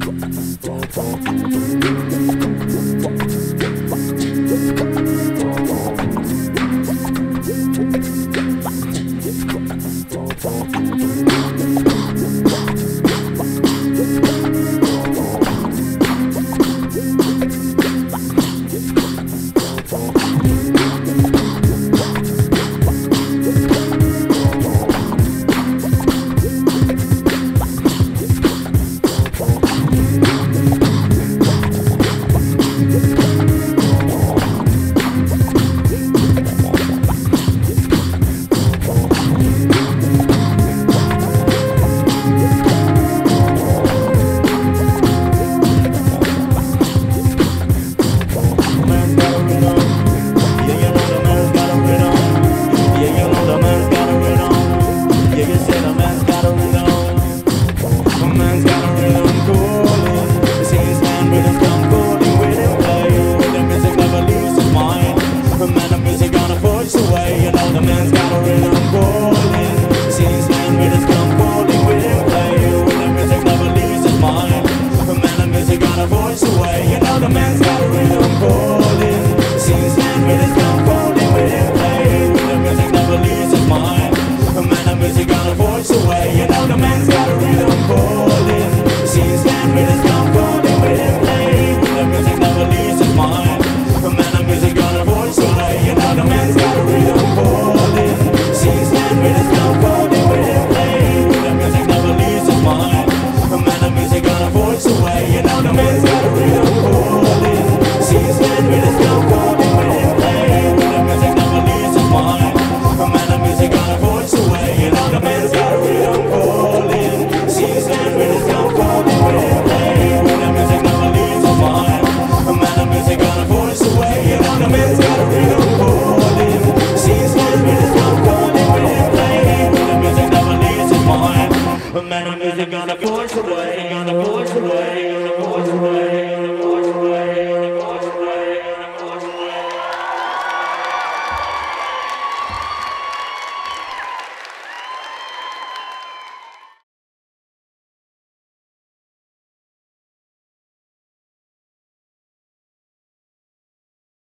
Stop.